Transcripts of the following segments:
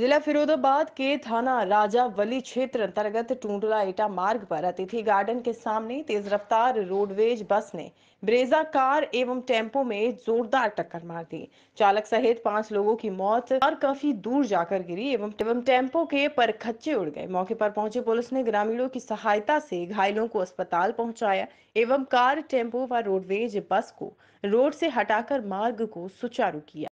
जिला फिरोजाबाद के थाना राजा वली क्षेत्र अंतर्गत टूंडला एटा मार्ग पर अतिथि गार्डन के सामने तेज रफ्तार रोडवेज़ बस ने ब्रेजा कार एवं टेंपो में जोरदार टक्कर मार दी। चालक सहित पाँच लोगों की मौत और काफ़ी दूर जाकर गिरी एवं एवं टेंपो के परखच्चे उड़ गए। मौके पर पहुँचे पुलिस ने ग्रामीणों की सहायता से घायलों को अस्पताल पहुँचाया एवं कार, टेंपो व रोडवेज़ बस को रोड से हटाकर मार्ग को सुचारू किया।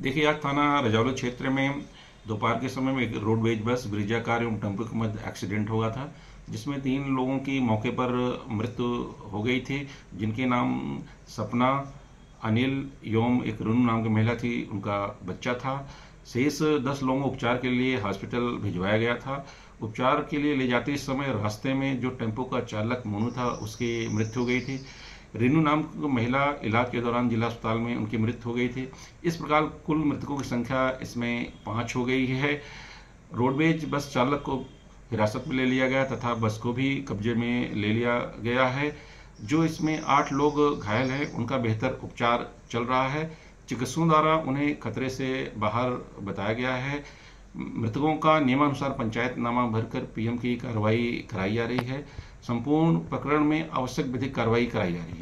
देखिए, आज थाना रजौली क्षेत्र में दोपहर के समय में एक रोडवेज़ बस ब्रिजा कार एवं टेंपो के मध्य एक्सीडेंट हुआ था, जिसमें तीन लोगों की मौके पर मृत्यु हो गई थी, जिनके नाम सपना, अनिल एवं एक रुन नाम की महिला थी, उनका बच्चा था। शेष दस लोगों को उपचार के लिए हॉस्पिटल भिजवाया गया था। उपचार के लिए ले जाते समय रास्ते में जो टेंपो का चालक मोनू था, उसकी मृत्यु हो गई थी। रेनू नाम की महिला इलाज के दौरान जिला अस्पताल में उनकी मृत्यु हो गई थी। इस प्रकार कुल मृतकों की संख्या इसमें पाँच हो गई है। रोडवेज़ बस चालक को हिरासत में ले लिया गया तथा बस को भी कब्जे में ले लिया गया है। जो इसमें आठ लोग घायल हैं, उनका बेहतर उपचार चल रहा है। चिकित्सकों द्वारा उन्हें खतरे से बाहर बताया गया है। मृतकों का नियमानुसार पंचायत नामा भरकर पीएम की कार्रवाई कराई जा रही है। संपूर्ण प्रकरण में आवश्यक विधिक कार्रवाई कराई जा रही है।